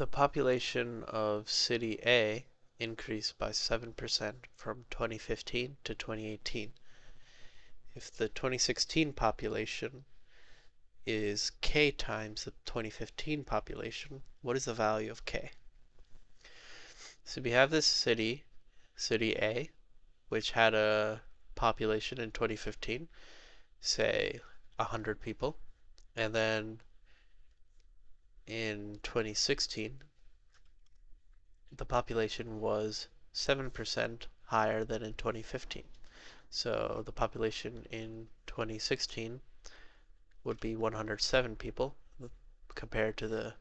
The population of City A increased by 7% from 2015 to 2018. If the 2016 population is k times the 2015 population, what is the value of k? So we have this city, city A, which had a population in 2015, say 100 people, and then in 2016 the population was 7% higher than in 2015. So the population in 2016 would be 107 people compared to the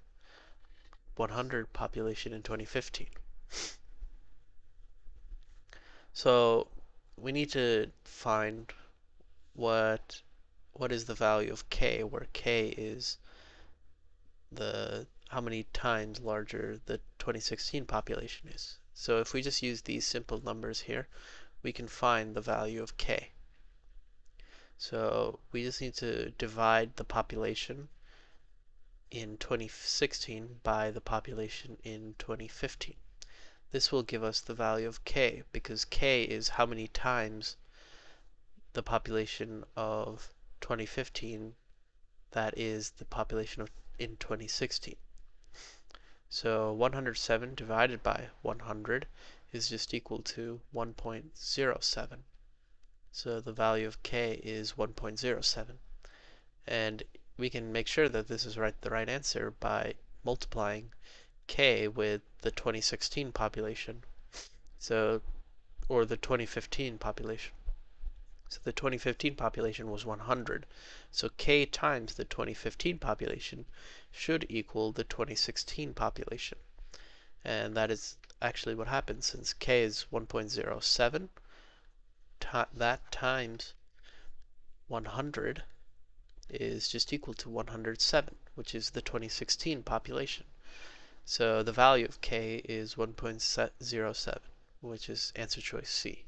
100 population in 2015. So we need to find what what is the value of k where k is the how many times larger the 2016 population is. So if we just use these simple numbers here, we can find the value of k. So we just need to divide the population in 2016 by the population in 2015. This will give us the value of k because k is how many times the population of 2015 that is the population of in 2016. So 107 divided by 100 is just equal to 1.07. So the value of k is 1.07. And we can make sure that this is right the right answer by multiplying k with the 2016 population. So or the 2015 population. So the 2015 population was 100. So k times the 2015 population should equal the 2016 population. And that is actually what happens since k is 1.07 that times 100 is just equal to 107 which is the 2016 population. So the value of k is 1.07 which is answer choice C.